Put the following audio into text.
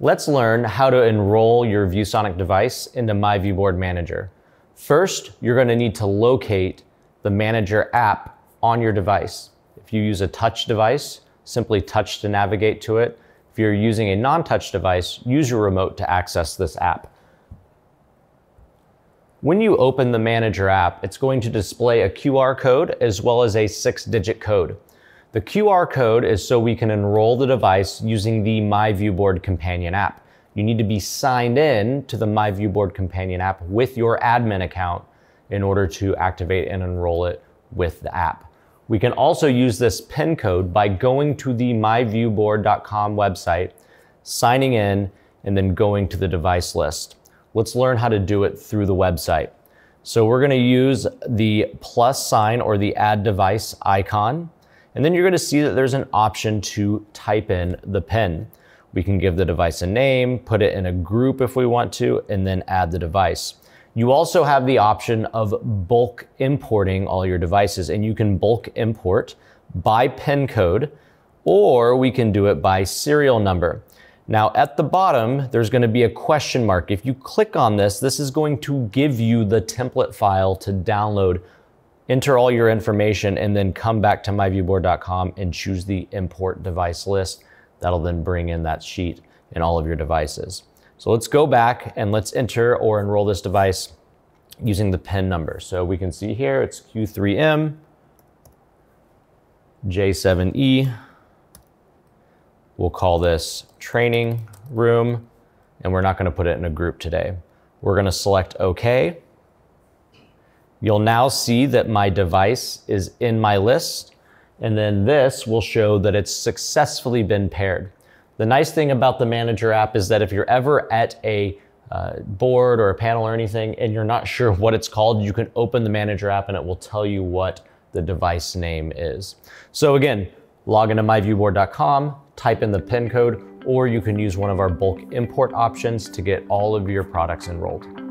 Let's learn how to enroll your ViewSonic device into My ViewBoard Manager. First, you're going to need to locate the Manager app on your device. If you use a touch device, simply touch to navigate to it. If you're using a non-touch device, use your remote to access this app. When you open the Manager app, it's going to display a QR code as well as a six-digit code. The QR code is so we can enroll the device using the My ViewBoard Companion app. You need to be signed in to the My ViewBoard Companion app with your admin account in order to activate and enroll it with the app. We can also use this PIN code by going to the myviewboard.com website, signing in, and then going to the device list. Let's learn how to do it through the website. So we're going to use the plus sign or the add device icon. And then you're going to see that there's an option to type in the PIN. We can give the device a name, put it in a group if we want to, and then add the device. You also have the option of bulk importing all your devices, and you can bulk import by PIN code, or we can do it by serial number. Now, at the bottom, there's going to be a question mark. If you click on this, this is going to give you the template file to download enter all your information, and then come back to myviewboard.com and choose the import device list. That'll then bring in that sheet and all of your devices. So let's go back and let's enter or enroll this device using the PIN number. So we can see here it's Q3M, J7E. We'll call this training room, and we're not gonna put it in a group today. We're gonna select OK. You'll now see that my device is in my list, and then this will show that it's successfully been paired. The nice thing about the Manager app is that if you're ever at a uh, board or a panel or anything and you're not sure what it's called, you can open the Manager app and it will tell you what the device name is. So again, log into myviewboard.com, type in the PIN code, or you can use one of our bulk import options to get all of your products enrolled.